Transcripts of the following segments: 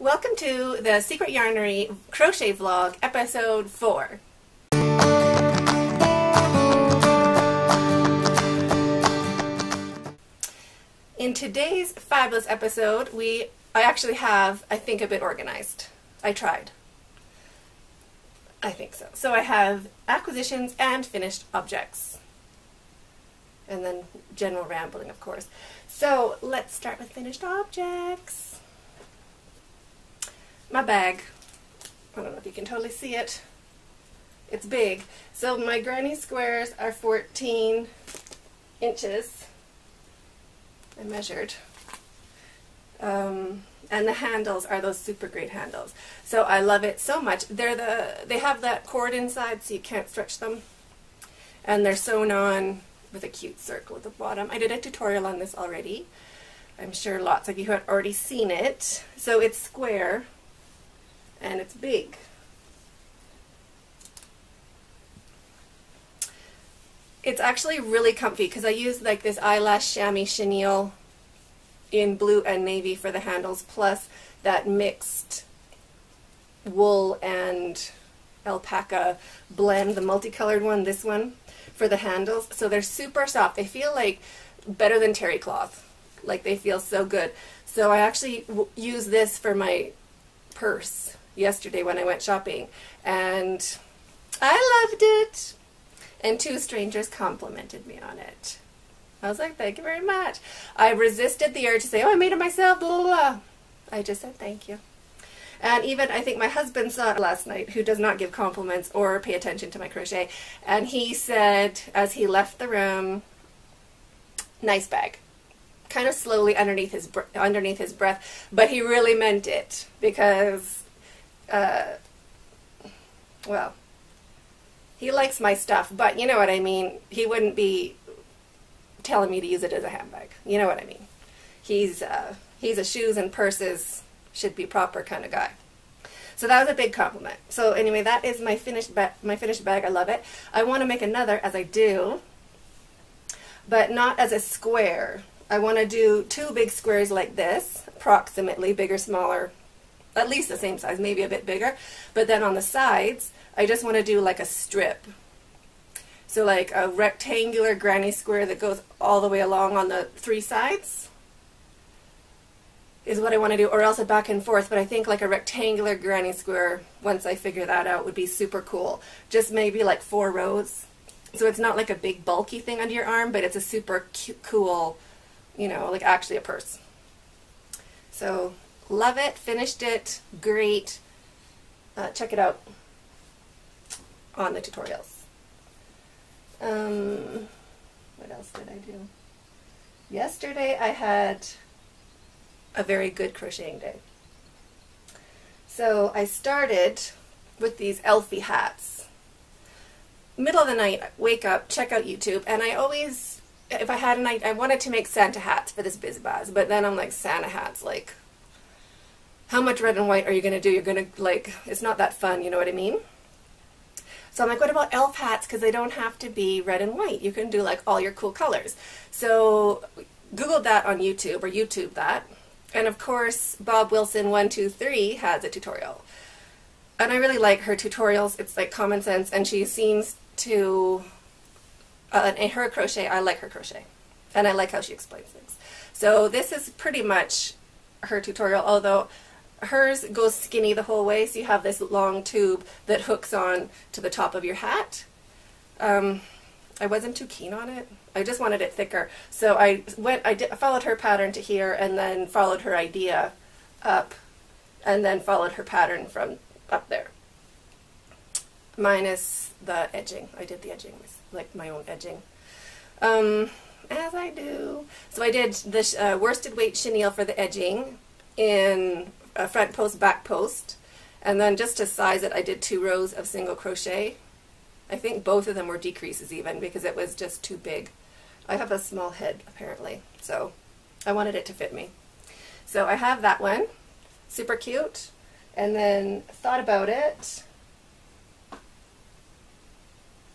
Welcome to the Secret Yarnery Crochet Vlog, Episode 4. In today's fabulous episode, we I actually have, I think, a bit organized. I tried. I think so. So I have acquisitions and finished objects. And then general rambling, of course. So let's start with finished objects. My bag. I don't know if you can totally see it. It's big. So my granny squares are 14 inches. I measured. Um, and the handles are those super great handles. So I love it so much. They're the they have that cord inside so you can't stretch them. And they're sewn on with a cute circle at the bottom. I did a tutorial on this already. I'm sure lots of you have already seen it. So it's square and it's big. It's actually really comfy because I use like this eyelash chamois chenille in blue and navy for the handles, plus that mixed wool and alpaca blend, the multicolored one, this one, for the handles. So they're super soft. They feel like better than terry cloth. Like they feel so good. So I actually use this for my purse yesterday when I went shopping. And I loved it. And two strangers complimented me on it. I was like, thank you very much. I resisted the urge to say, oh, I made it myself, blah, blah, blah. I just said thank you. And even I think my husband saw it last night, who does not give compliments or pay attention to my crochet. And he said, as he left the room, nice bag. Kind of slowly underneath his underneath his breath, but he really meant it because, uh, well, he likes my stuff, but you know what I mean. He wouldn't be telling me to use it as a handbag. You know what I mean? He's uh, he's a shoes and purses should be proper kind of guy. So that was a big compliment. So anyway, that is my finished ba- my finished bag. I love it. I want to make another as I do, but not as a square. I want to do two big squares like this, approximately bigger, smaller, at least the same size, maybe a bit bigger. But then on the sides, I just want to do like a strip so like a rectangular granny square that goes all the way along on the three sides is what I want to do, or else a back and forth, but I think like a rectangular granny square, once I figure that out, would be super cool. Just maybe like four rows. So it's not like a big bulky thing under your arm, but it's a super cute, cool, you know, like actually a purse. So love it, finished it, great. Uh, check it out on the tutorials. Um, what else did I do? Yesterday I had a very good crocheting day. So I started with these Elfie hats. Middle of the night, wake up, check out YouTube, and I always, if I had a night, I wanted to make Santa hats for this BizBaz, but then I'm like, Santa hats, like, how much red and white are you going to do? You're going to, like, it's not that fun, you know what I mean? So I'm like, what about elf hats? Because they don't have to be red and white. You can do like all your cool colors. So Googled that on YouTube or YouTube that. And of course, Bob Wilson 123 has a tutorial. And I really like her tutorials. It's like common sense and she seems to, uh, in her crochet, I like her crochet. And I like how she explains things. So this is pretty much her tutorial, although hers goes skinny the whole way, so you have this long tube that hooks on to the top of your hat. Um, I wasn't too keen on it. I just wanted it thicker. So I went, I did, followed her pattern to here and then followed her idea up and then followed her pattern from up there. Minus the edging. I did the edging, like my own edging. Um, as I do. So I did this uh, worsted weight chenille for the edging in a front post, back post. And then just to size it, I did two rows of single crochet. I think both of them were decreases even because it was just too big. I have a small head apparently, so I wanted it to fit me. So I have that one, super cute, and then thought about it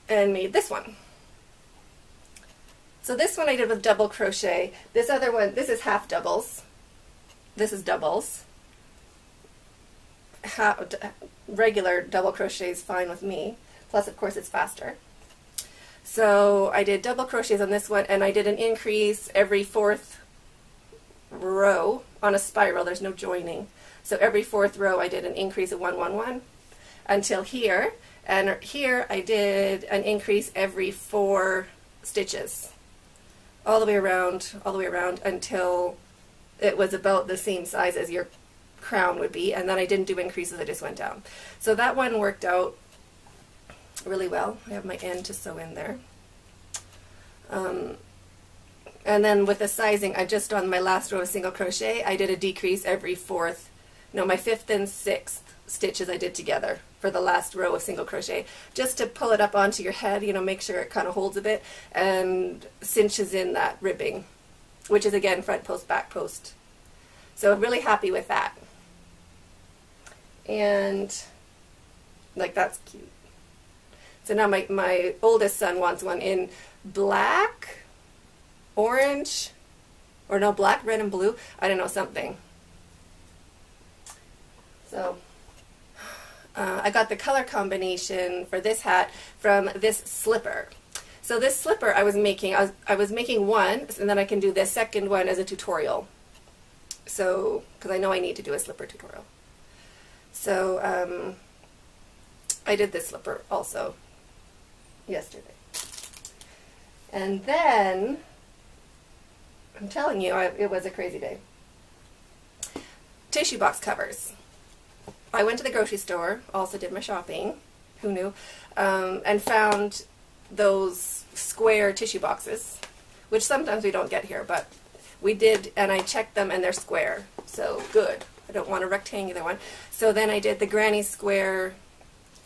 and made this one. So this one I did with double crochet. This other one, this is half doubles. This is doubles ha- regular double crochet is fine with me. Plus, of course, it's faster. So I did double crochets on this one, and I did an increase every fourth row on a spiral. There's no joining. So every fourth row, I did an increase of one, one, one until here. And here, I did an increase every four stitches, all the way around, all the way around until it was about the same size as your crown would be. And then I didn't do increases; I just went down. So that one worked out really well. I have my end to sew in there. Um, and then with the sizing, I just on my last row of single crochet, I did a decrease every fourth, no, my fifth and sixth stitches I did together for the last row of single crochet, just to pull it up onto your head, you know, make sure it kind of holds a bit and cinches in that ribbing, which is again front post, back post. So I'm really happy with that. And like that's cute. So now my, my oldest son wants one in black, orange, or no, black, red, and blue. I don't know, something. So uh, I got the color combination for this hat from this slipper. So this slipper I was making, I was, I was making one, and then I can do the second one as a tutorial. So, because I know I need to do a slipper tutorial. So, um, I did this slipper also yesterday. And then, I'm telling you, I, it was a crazy day. Tissue box covers. I went to the grocery store, also did my shopping, who knew, um, and found those square tissue boxes, which sometimes we don't get here, but we did, and I checked them and they're square, so good. I don't want a rectangular one. So then I did the granny square,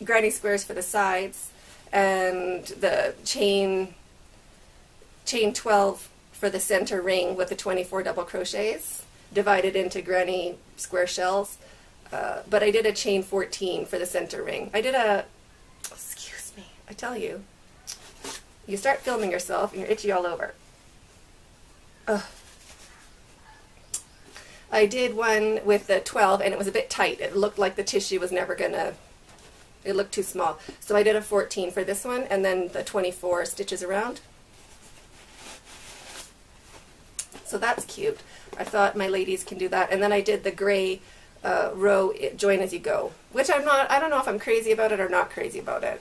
granny squares for the sides, and the chain chain 12 for the center ring with the 24 double crochets divided into granny square shells uh, but I did a chain 14 for the center ring I did a excuse me I tell you you start filming yourself and you're itchy all over Ugh. I did one with the 12 and it was a bit tight it looked like the tissue was never gonna it looked too small. So I did a 14 for this one and then the 24 stitches around. So that's cute. I thought my ladies can do that. And then I did the gray uh, row join as you go, which I'm not, I don't know if I'm crazy about it or not crazy about it.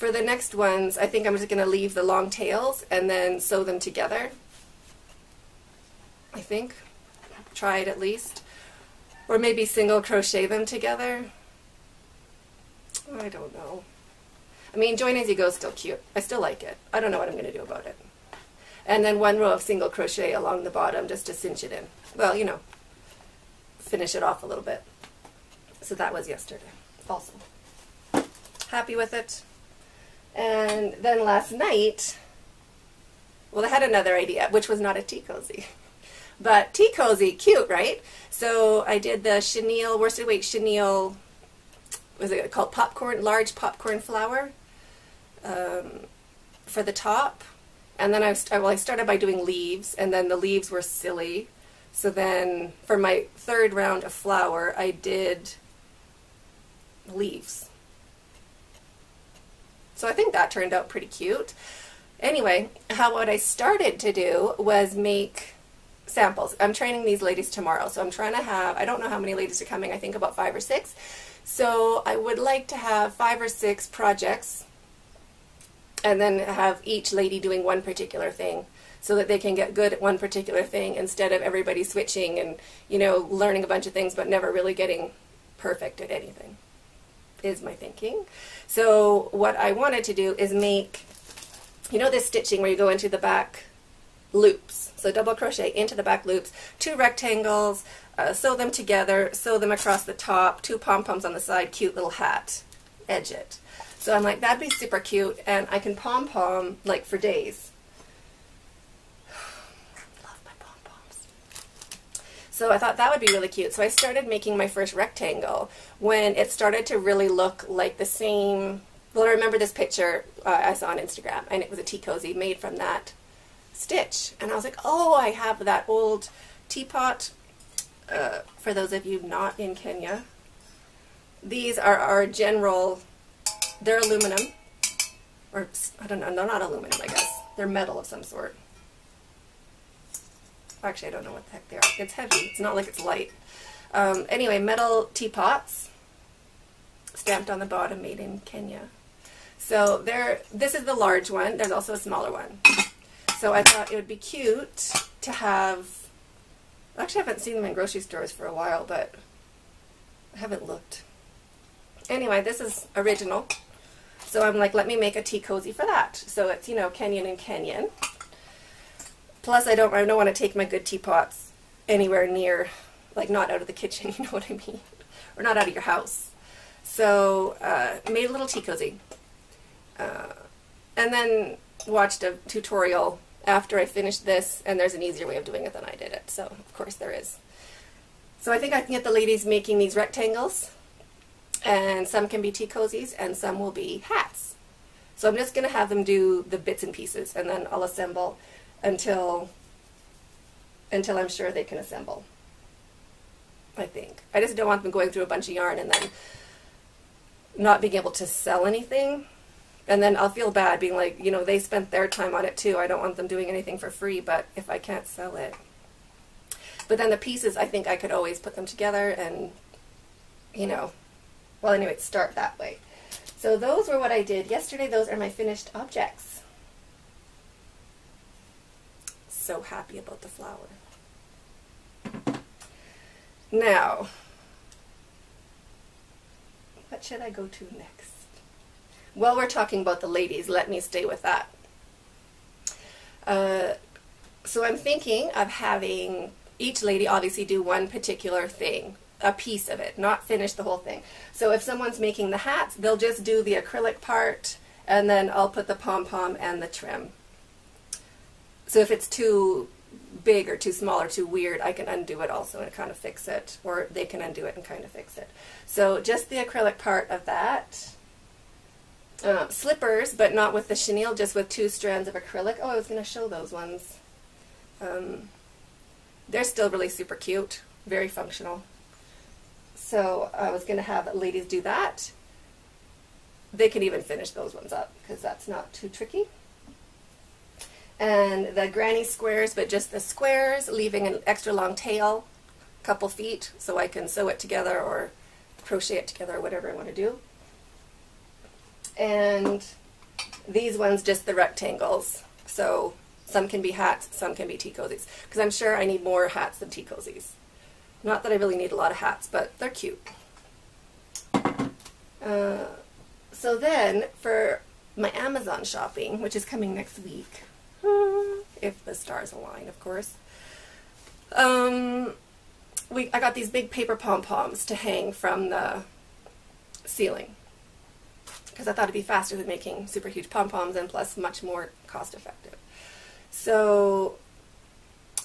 For the next ones, I think I'm just going to leave the long tails and then sew them together. I think. Try it at least. Or maybe single crochet them together. I don't know. I mean, join as you go is still cute. I still like it. I don't know what I'm going to do about it. And then one row of single crochet along the bottom just to cinch it in. Well, you know, finish it off a little bit. So that was yesterday also. Happy with it. And then last night, well, I had another idea, which was not a tea cozy. But tea cozy, cute, right? So I did the chenille, worsted weight chenille, was it called popcorn, large popcorn flower um, for the top. And then I, well, I started by doing leaves, and then the leaves were silly. So then for my third round of flower, I did leaves. So I think that turned out pretty cute. Anyway, how what I started to do was make samples. I'm training these ladies tomorrow, so I'm trying to have, I don't know how many ladies are coming, I think about five or six. So I would like to have five or six projects and then have each lady doing one particular thing so that they can get good at one particular thing instead of everybody switching and, you know, learning a bunch of things but never really getting perfect at anything, is my thinking. So what I wanted to do is make, you know this stitching where you go into the back loops. So double crochet into the back loops, two rectangles, uh, sew them together, sew them across the top, two pom-poms on the side, cute little hat, edge it. So I'm like, that'd be super cute, and I can pom-pom, like, for days. Love my pom-poms. So I thought that would be really cute. So I started making my first rectangle when it started to really look like the same, well, I remember this picture uh, I saw on Instagram, and it was a tea cozy made from that stitch. And I was like, oh, I have that old teapot. Uh, for those of you not in Kenya, these are our general, they're aluminum, or I don't know, they're not aluminum, I guess. They're metal of some sort. Actually, I don't know what the heck they are. It's heavy. It's not like it's light. Um, anyway, metal teapots, stamped on the bottom, made in Kenya. So there, this is the large one. There's also a smaller one. So I thought it would be cute to have, actually I haven't seen them in grocery stores for a while, but I haven't looked. Anyway, this is original. So I'm like, let me make a tea cozy for that. So it's, you know, Kenyan and Kenyan. Plus, I don't, I don't want to take my good teapots anywhere near, like not out of the kitchen, you know what I mean? Or not out of your house. So, uh, made a little tea cozy. Uh, and then watched a tutorial after I finished this, and there's an easier way of doing it than I did it. So, of course, there is. So I think I can get the ladies making these rectangles, and some can be tea cozies, and some will be hats. So I'm just going to have them do the bits and pieces, and then I'll assemble until until I'm sure they can assemble. I think. I just don't want them going through a bunch of yarn and then not being able to sell anything. And then I'll feel bad being like, you know, they spent their time on it too. I don't want them doing anything for free, but if I can't sell it. But then the pieces, I think I could always put them together and, you know, well, anyway, start that way. So those were what I did yesterday. Those are my finished objects. So happy about the flower. Now, what should I go to next? Well, we're talking about the ladies. Let me stay with that. Uh, so I'm thinking of having each lady obviously do one particular thing, a piece of it, not finish the whole thing. So if someone's making the hats, they'll just do the acrylic part, and then I'll put the pom-pom and the trim. So if it's too big or too small or too weird, I can undo it also and kind of fix it, or they can undo it and kind of fix it. So just the acrylic part of that. Uh, slippers, but not with the chenille, just with two strands of acrylic. Oh, I was going to show those ones. Um, they're still really super cute, very functional. So I was going to have ladies do that. They can even finish those ones up because that's not too tricky and the granny squares, but just the squares, leaving an extra long tail, a couple feet, so I can sew it together or crochet it together or whatever I want to do. And these ones, just the rectangles. So some can be hats, some can be tea cozies. Because I'm sure I need more hats than tea cozies. Not that I really need a lot of hats, but they're cute. Uh, so then, for my Amazon shopping, which is coming next week, if the stars align, of course. Um, we I got these big paper pom poms to hang from the ceiling because I thought it'd be faster than making super huge pom poms and plus much more cost effective. So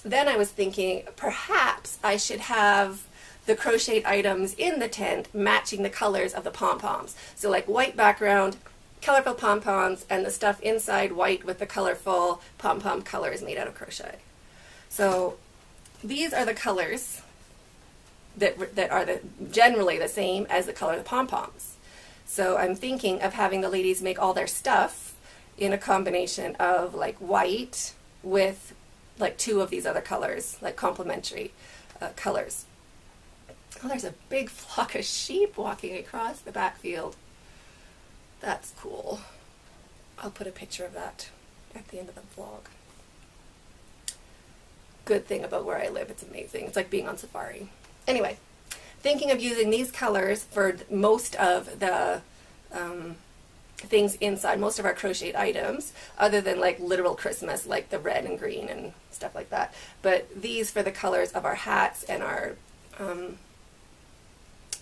then I was thinking perhaps I should have the crocheted items in the tent matching the colors of the pom poms. So like white background, colorful pom-poms and the stuff inside white with the colorful pom-pom colors made out of crochet. So these are the colors that, that are the, generally the same as the color of the pom-poms. So I'm thinking of having the ladies make all their stuff in a combination of like white with like two of these other colors, like complementary uh, colors. Oh, there's a big flock of sheep walking across the backfield. That's cool. I'll put a picture of that at the end of the vlog. Good thing about where I live, it's amazing. It's like being on safari. Anyway, thinking of using these colors for most of the um, things inside, most of our crocheted items, other than like literal Christmas, like the red and green and stuff like that. But these for the colors of our hats and our, um,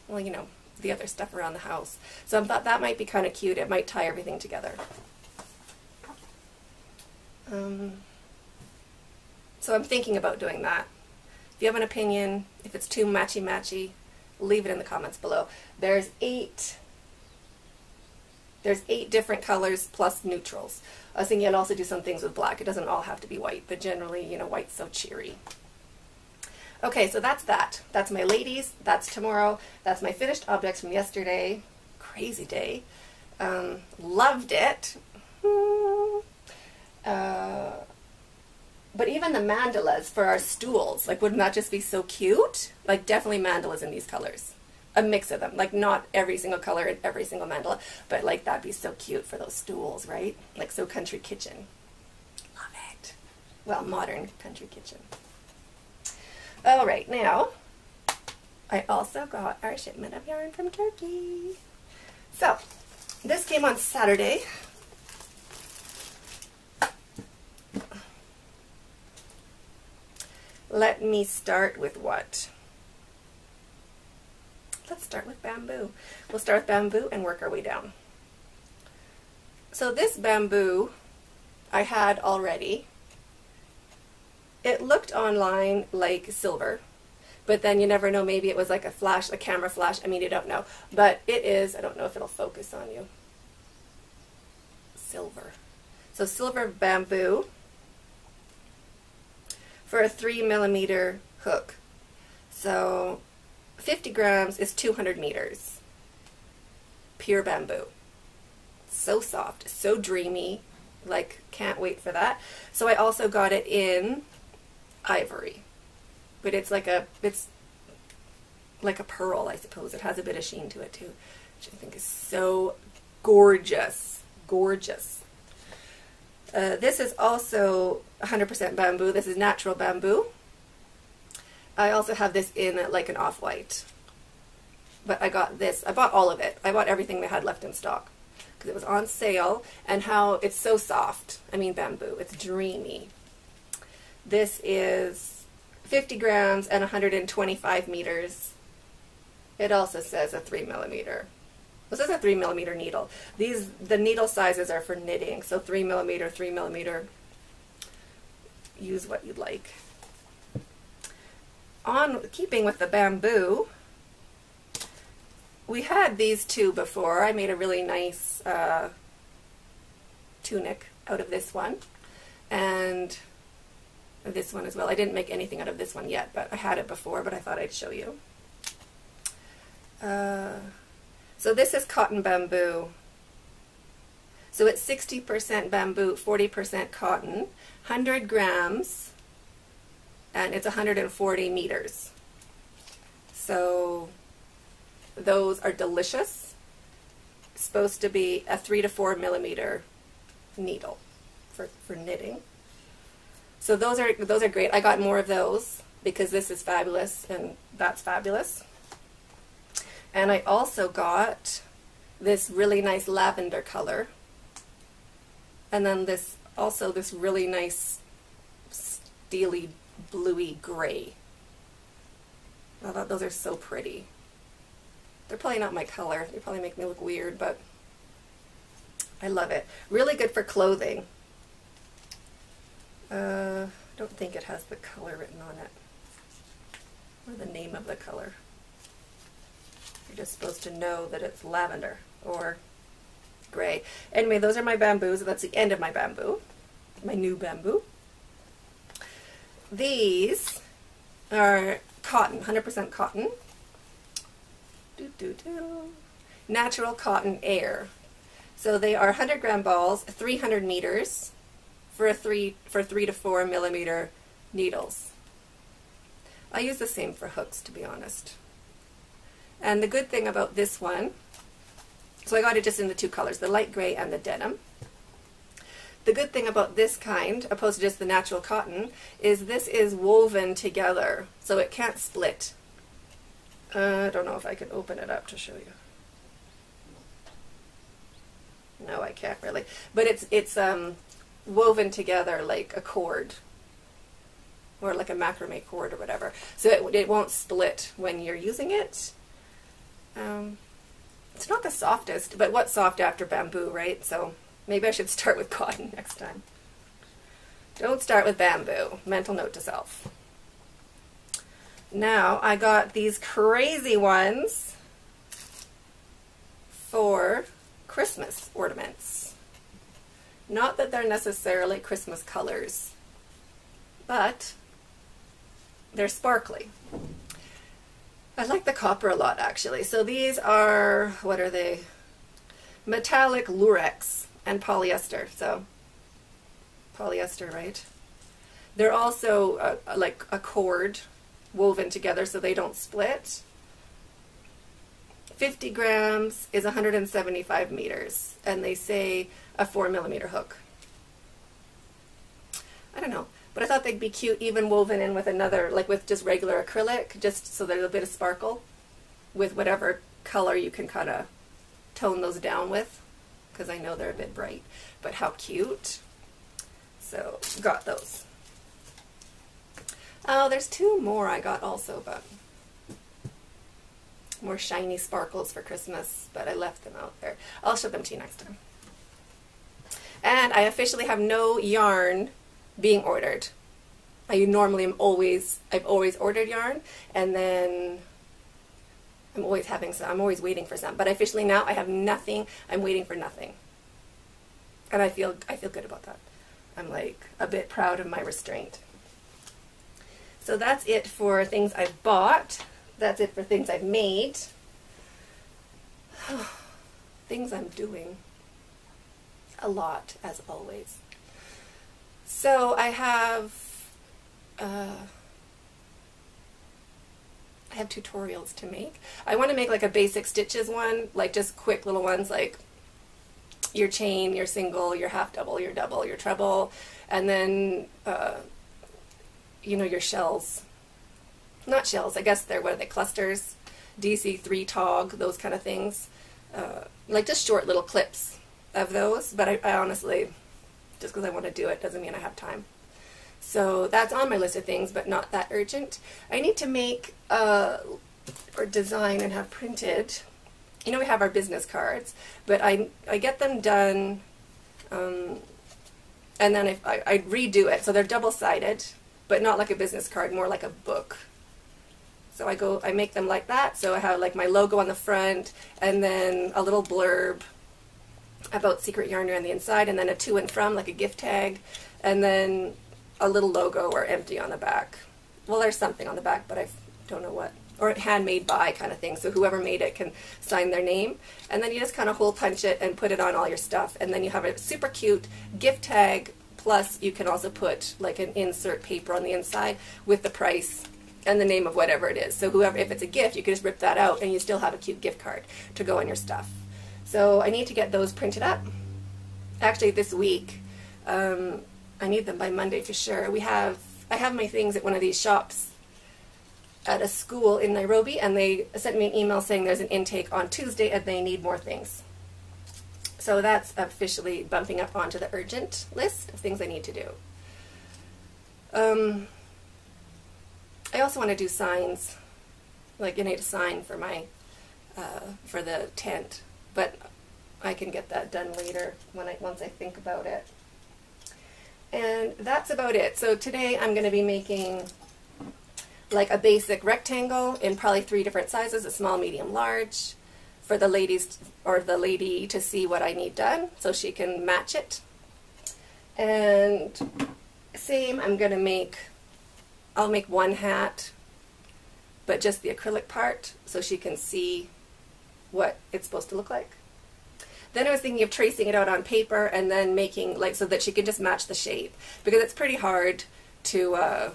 well, you know, the other stuff around the house. So I thought that might be kind of cute. It might tie everything together. Um, so I'm thinking about doing that. If you have an opinion, if it's too matchy-matchy, leave it in the comments below. There's eight there's eight different colors plus neutrals. I was thinking I'd also do some things with black. It doesn't all have to be white, but generally, you know, white's so cheery. Okay, so that's that. That's my ladies. That's tomorrow. That's my finished objects from yesterday. Crazy day. Um, loved it. Uh, but even the mandalas for our stools, like, wouldn't that just be so cute? Like, definitely mandalas in these colors. A mix of them. Like, not every single color in every single mandala, but like, that'd be so cute for those stools, right? Like, so country kitchen. Love it. Well, modern country kitchen. All right, now, I also got our shipment of yarn from Turkey. So, this came on Saturday. Let me start with what? Let's start with bamboo. We'll start with bamboo and work our way down. So this bamboo I had already. It looked online like silver, but then you never know, maybe it was like a flash, a camera flash, I mean, you don't know. But it is, I don't know if it'll focus on you. Silver. So silver bamboo for a 3 millimeter hook. So 50 grams is 200 meters. Pure bamboo. So soft, so dreamy, like can't wait for that. So I also got it in ivory. But it's like a it's like a pearl, I suppose. It has a bit of sheen to it too, which I think is so gorgeous. Gorgeous. Uh, this is also 100% bamboo. This is natural bamboo. I also have this in like an off-white. But I got this. I bought all of it. I bought everything they had left in stock because it was on sale and how it's so soft. I mean bamboo. It's dreamy. This is 50 grams and 125 meters. It also says a 3 millimeter. This is a three millimeter needle. These the needle sizes are for knitting, so three millimeter, three millimeter. Use what you'd like. On keeping with the bamboo, we had these two before. I made a really nice uh, tunic out of this one, and this one as well. I didn't make anything out of this one yet, but I had it before, but I thought I'd show you. Uh, so this is cotton bamboo. So it's 60% bamboo, 40% cotton, 100 grams, and it's 140 meters. So those are delicious. Supposed to be a three to four millimeter needle for, for knitting. So those are those are great. I got more of those because this is fabulous and that's fabulous. And I also got this really nice lavender color. And then this, also this really nice steely bluey gray. I thought those are so pretty. They're probably not my color. They probably make me look weird, but I love it. Really good for clothing. Uh, I don't think it has the color written on it. Or the name of the color. You're just supposed to know that it's lavender or gray. Anyway, those are my bamboos. That's the end of my bamboo, my new bamboo. These are cotton, 100% cotton. Doo -doo -doo. Natural cotton air. So they are 100 gram balls, 300 meters for a three for three to four millimeter needles. I use the same for hooks, to be honest. And the good thing about this one, so I got it just in the two colors, the light gray and the denim. The good thing about this kind, opposed to just the natural cotton, is this is woven together, so it can't split. Uh, I don't know if I can open it up to show you. No, I can't really. But it's it's um, woven together like a cord, or like a macrame cord or whatever. So it, it won't split when you're using it. Um, it's not the softest, but what's soft after bamboo, right? So maybe I should start with cotton next time. Don't start with bamboo. Mental note to self. Now I got these crazy ones for Christmas ornaments. Not that they're necessarily Christmas colors, but they're sparkly. I like the copper a lot actually. So these are, what are they? Metallic lurex and polyester. So polyester, right? They're also uh, like a cord woven together so they don't split. 50 grams is 175 meters, and they say a 4 millimeter hook. I don't know, but I thought they'd be cute even woven in with another, like with just regular acrylic, just so there's a bit of sparkle with whatever color you can kind of tone those down with, because I know they're a bit bright. But how cute. So, got those. Oh, there's two more I got also, but more shiny sparkles for Christmas, but I left them out there. I'll show them to you next time. And I officially have no yarn being ordered. I normally am always, I've always ordered yarn, and then I'm always having some, I'm always waiting for some. But officially now I have nothing, I'm waiting for nothing. And I feel, I feel good about that. I'm like a bit proud of my restraint. So that's it for things I've bought. That's it for things I've made. things I'm doing. A lot, as always. So I have, uh, I have tutorials to make. I want to make like a basic stitches one, like just quick little ones like your chain, your single, your half double, your double, your treble, and then, uh, you know, your shells. Not shells, I guess they're, what are they, clusters, DC3 tog, those kind of things. Uh, like just short little clips of those, but I, I honestly, just because I want to do it doesn't mean I have time. So that's on my list of things, but not that urgent. I need to make uh, or design and have printed you know we have our business cards, but I, I get them done, um, and then I, I redo it. So they're double-sided, but not like a business card, more like a book. So I go, I make them like that. So I have like my logo on the front, and then a little blurb about Secret Yarnery on the inside, and then a to and from, like a gift tag, and then a little logo or empty on the back. Well, there's something on the back, but I don't know what or handmade by kind of thing. So whoever made it can sign their name. And then you just kind of hole punch it and put it on all your stuff. And then you have a super cute gift tag. Plus, you can also put like an insert paper on the inside with the price and the name of whatever it is. So whoever, if it's a gift, you can just rip that out and you still have a cute gift card to go on your stuff. So I need to get those printed up. Actually, this week, um, I need them by Monday for sure. We have, I have my things at one of these shops at a school in Nairobi, and they sent me an email saying there's an intake on Tuesday and they need more things. So that's officially bumping up onto the urgent list of things I need to do. Um, I also want to do signs, like I need a sign for my uh, for the tent, but I can get that done later when I once I think about it. And that's about it. So today I'm going to be making like a basic rectangle in probably three different sizes, a small, medium, large, for the ladies or the lady to see what I need done so she can match it. And same, I'm going to make, I'll make one hat, but just the acrylic part so she can see what it's supposed to look like. Then I was thinking of tracing it out on paper and then making, like, so that she can just match the shape. Because it's pretty hard to, uh,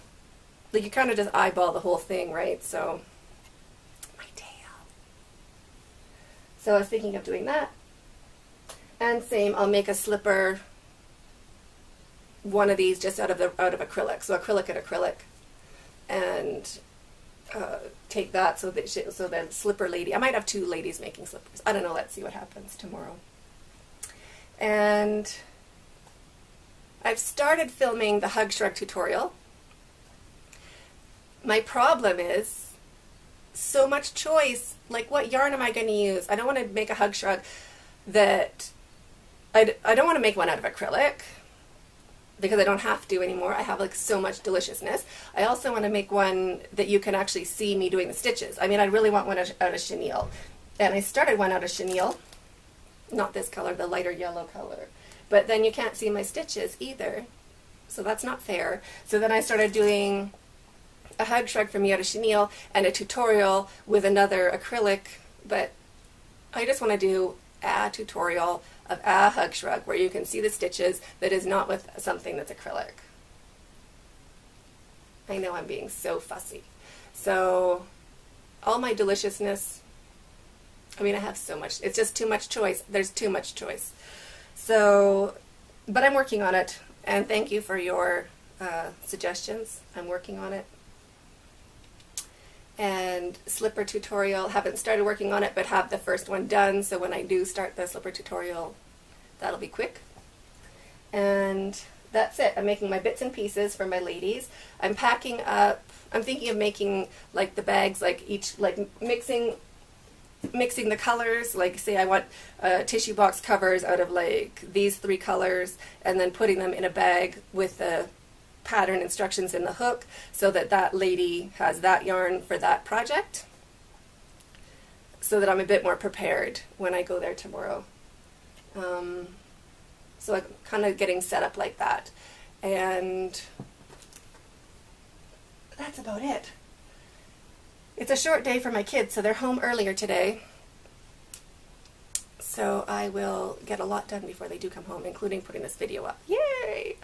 like you kind of just eyeball the whole thing, right? So my tail. So I was thinking of doing that. And same, I'll make a slipper one of these just out of the out of acrylic. So acrylic and acrylic. And uh, take that so that she, so then slipper lady. I might have two ladies making slippers. I don't know. Let's see what happens tomorrow. And I've started filming the hug shrug tutorial my problem is so much choice. Like, what yarn am I going to use? I don't want to make a hug shrug that I, I don't want to make one out of acrylic because I don't have to anymore. I have like so much deliciousness. I also want to make one that you can actually see me doing the stitches. I mean, I really want one out of chenille. And I started one out of chenille, not this color, the lighter yellow color. But then you can't see my stitches either. So that's not fair. So then I started doing a hug shrug from Yara Chenille and a tutorial with another acrylic, but I just want to do a tutorial of a hug shrug where you can see the stitches that is not with something that's acrylic. I know I'm being so fussy. So all my deliciousness, I mean, I have so much. It's just too much choice. There's too much choice. So, but I'm working on it. And thank you for your uh, suggestions. I'm working on it. And slipper tutorial, haven't started working on it, but have the first one done. So when I do start the slipper tutorial, that'll be quick. And that's it. I'm making my bits and pieces for my ladies. I'm packing up. I'm thinking of making like the bags, like each, like mixing, mixing the colors. Like say I want uh, tissue box covers out of like these three colors, and then putting them in a bag with the pattern instructions in the hook, so that that lady has that yarn for that project. So that I'm a bit more prepared when I go there tomorrow. Um, so I'm kind of getting set up like that. And that's about it. It's a short day for my kids, so they're home earlier today. So I will get a lot done before they do come home, including putting this video up. Yay!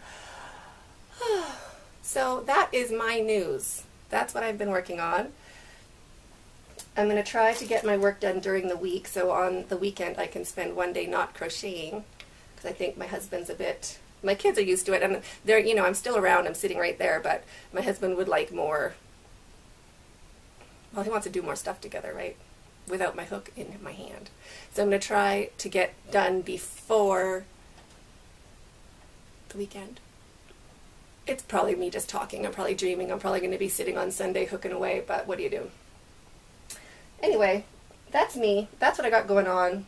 so that is my news. That's what I've been working on. I'm going to try to get my work done during the week, so on the weekend I can spend one day not crocheting because I think my husband's a bit. My kids are used to it, and they're you know I'm still around. I'm sitting right there, but my husband would like more. Well, he wants to do more stuff together, right? Without my hook in my hand. So I'm going to try to get done before the weekend. It's probably me just talking. I'm probably dreaming. I'm probably going to be sitting on Sunday hooking away, but what do you do? Anyway, that's me. That's what I got going on.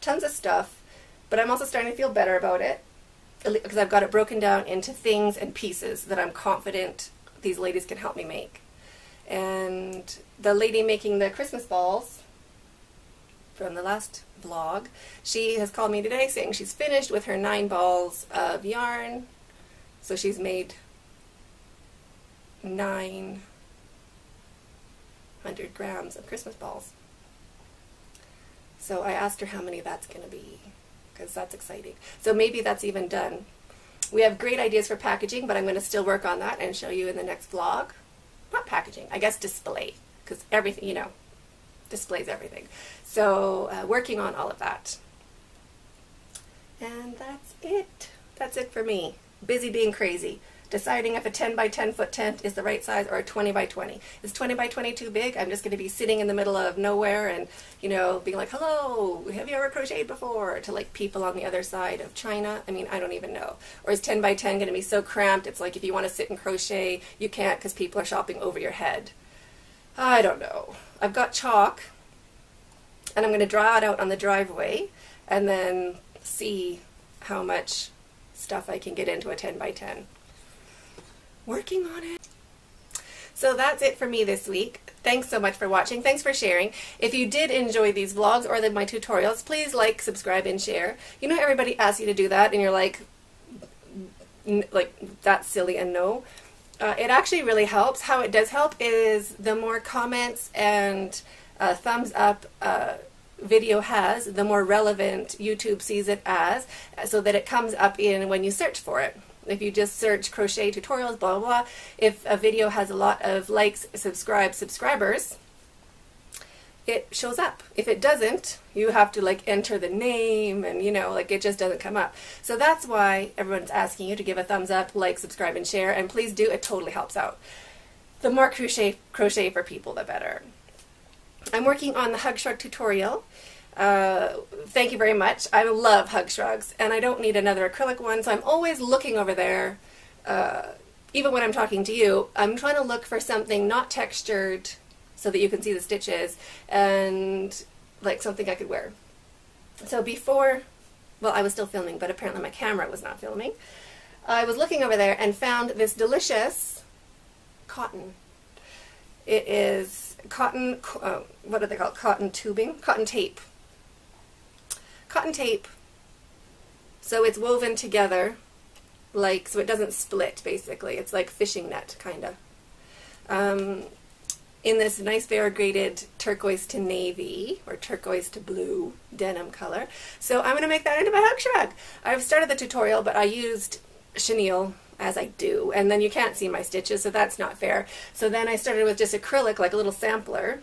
Tons of stuff. But I'm also starting to feel better about it because I've got it broken down into things and pieces that I'm confident these ladies can help me make. And the lady making the Christmas balls from the last vlog, she has called me today saying she's finished with her nine balls of yarn. So she's made nine hundred grams of Christmas balls. So I asked her how many that's going to be because that's exciting. So maybe that's even done. We have great ideas for packaging, but I'm going to still work on that and show you in the next vlog. Not packaging, I guess display, because everything, you know, displays everything. So uh, working on all of that. And that's it. That's it for me. Busy being crazy deciding if a 10 by 10 foot tent is the right size or a 20 by 20. Is 20 by 20 too big? I'm just going to be sitting in the middle of nowhere and, you know, being like, hello, have you ever crocheted before? To like people on the other side of China. I mean, I don't even know. Or is 10 by 10 going to be so cramped? It's like if you want to sit and crochet, you can't because people are shopping over your head. I don't know. I've got chalk and I'm going to draw it out on the driveway and then see how much stuff I can get into a 10 by 10 working on it. So that's it for me this week. Thanks so much for watching. Thanks for sharing. If you did enjoy these vlogs or my tutorials, please like, subscribe, and share. You know everybody asks you to do that and you're like, like, that's silly and no. Uh, it actually really helps. How it does help is the more comments and uh, thumbs up uh, video has, the more relevant YouTube sees it as, so that it comes up in when you search for it. If you just search crochet tutorials, blah, blah, blah, if a video has a lot of likes, subscribe, subscribers, it shows up. If it doesn't, you have to like enter the name and you know, like it just doesn't come up. So that's why everyone's asking you to give a thumbs up, like, subscribe, and share. And please do, it totally helps out. The more crochet, crochet for people, the better. I'm working on the hug shrug tutorial. Uh, thank you very much. I love hug shrugs, and I don't need another acrylic one, so I'm always looking over there. Uh, even when I'm talking to you, I'm trying to look for something not textured so that you can see the stitches, and like something I could wear. So before, well, I was still filming, but apparently my camera was not filming. I was looking over there and found this delicious cotton. It is cotton, uh, what are they called? Cotton tubing? Cotton tape cotton tape so it's woven together like so it doesn't split basically it's like fishing net kind of um, in this nice variegated turquoise to navy or turquoise to blue denim color. So I'm going to make that into my hug shrug. I've started the tutorial, but I used chenille as I do, and then you can't see my stitches, so that's not fair. So then I started with just acrylic, like a little sampler.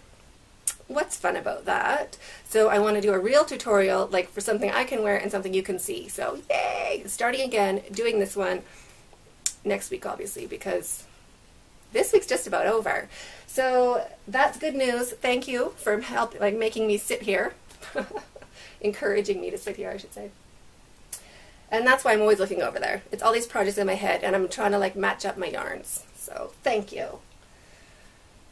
What's fun about that? So I want to do a real tutorial, like for something I can wear and something you can see. So yay! Starting again, doing this one next week, obviously, because this week's just about over. So that's good news. Thank you for help, like making me sit here, encouraging me to sit here, I should say. And that's why I'm always looking over there. It's all these projects in my head, and I'm trying to like match up my yarns. So thank you.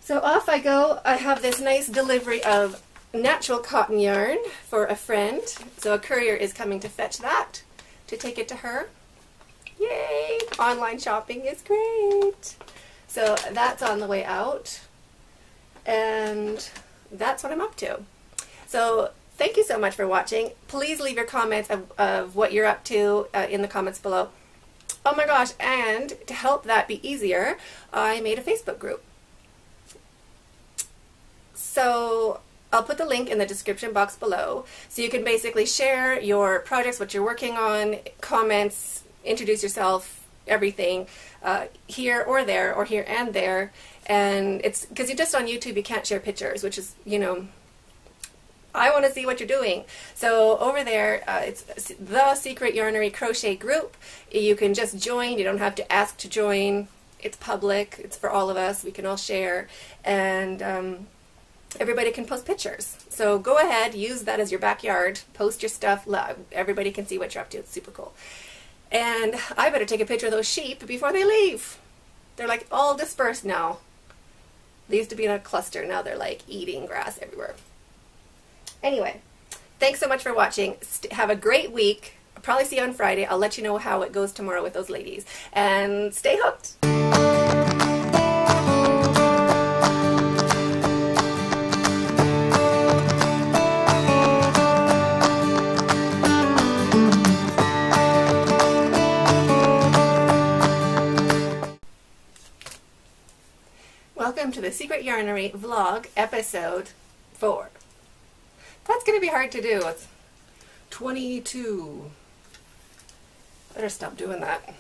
So off I go. I have this nice delivery of natural cotton yarn for a friend. So a courier is coming to fetch that to take it to her. Yay! Online shopping is great. So that's on the way out. And that's what I'm up to. So thank you so much for watching. Please leave your comments of, of what you're up to uh, in the comments below. Oh my gosh, and to help that be easier, I made a Facebook group. So I'll put the link in the description box below. So you can basically share your projects, what you're working on, comments, introduce yourself, everything uh, here or there or here and there. And it's because you're just on YouTube, you can't share pictures, which is, you know, I want to see what you're doing. So over there, uh, it's the Secret Yarnery Crochet Group. You can just join. You don't have to ask to join. It's public. It's for all of us. We can all share. And um, everybody can post pictures. So go ahead, use that as your backyard. Post your stuff. Everybody can see what you're up to. It's super cool. And I better take a picture of those sheep before they leave. They're like all dispersed now. They used to be in a cluster. Now they're like eating grass everywhere. Anyway, thanks so much for watching. Have a great week. I'll probably see you on Friday. I'll let you know how it goes tomorrow with those ladies. And stay hooked. Welcome to the Secret Yarnery vlog episode 4. That's going to be hard to do. It's 22. Better stop doing that.